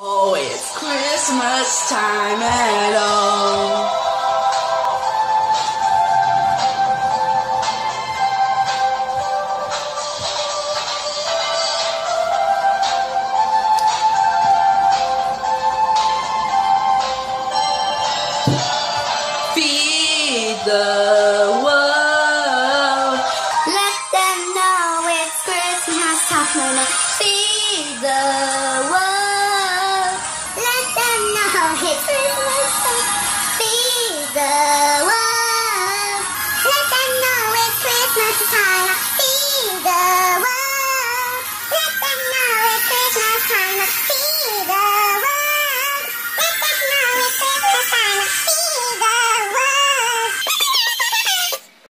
Oh, it's Christmas time at home. Feed the world. Let them know it's Christmas time feed the. Know it's Christmas. Feed the.